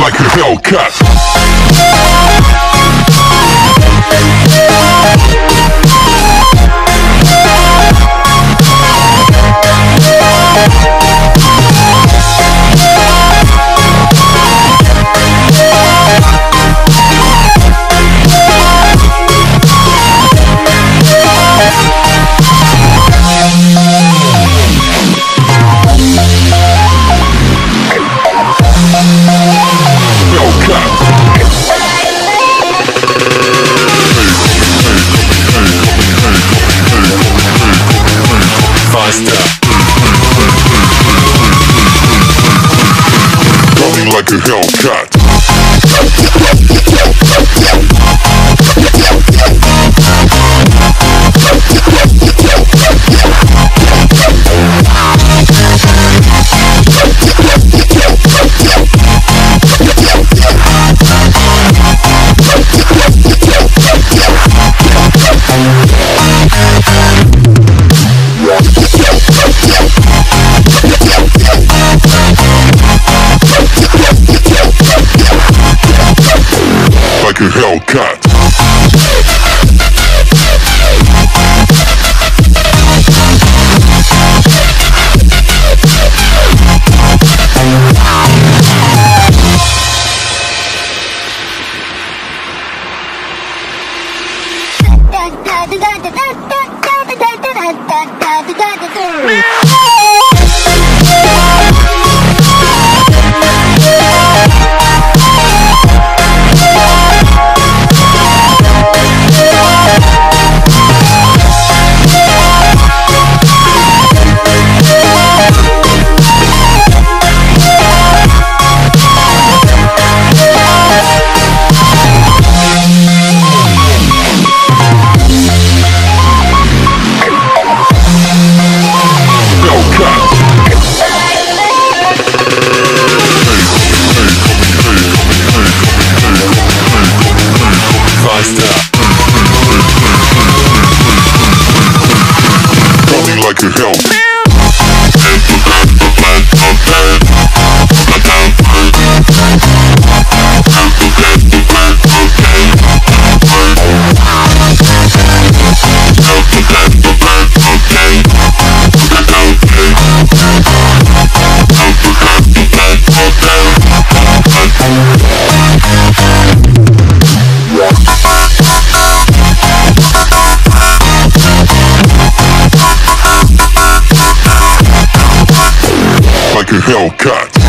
like a Hellcat. Like Hellcat. Like a Hellcat. Hellcat.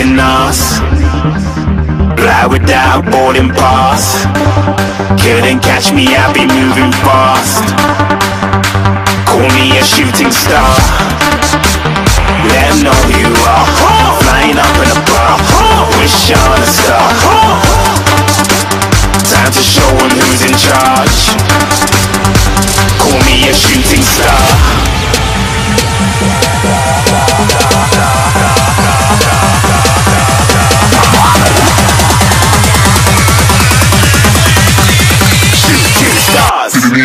Ain't us. Fly without boarding pass. Couldn't catch me, I'll be moving fast. Call me a shooting star. Let 'em know who you are. Flying up in a bar. Wish on a star. Time to show 'em who's in charge. Call me a shooting star.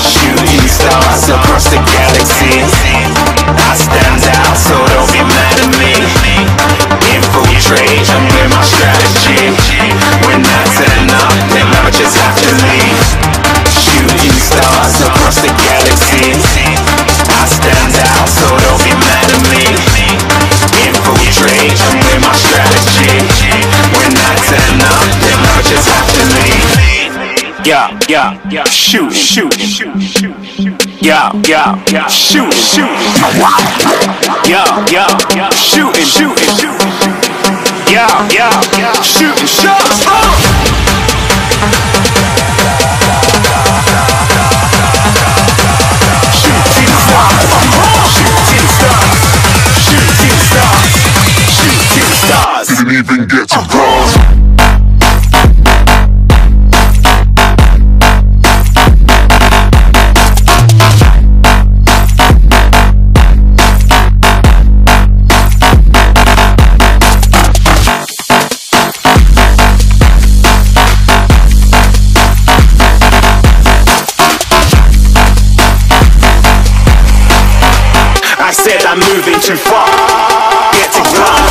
Shooting stars across the galaxy. I stand out, so don't be mad at me. Yeah, yeah, yeah, shoot, shoot, shoot, shoot, yeah, yeah, yeah, shoot, shoot, yeah, yeah, yeah, shooting, shooting, shooting, yeah, yeah, yeah. Uh! Shooting stars. Didn't even get to cross. Said I'm moving too far. Get to glance.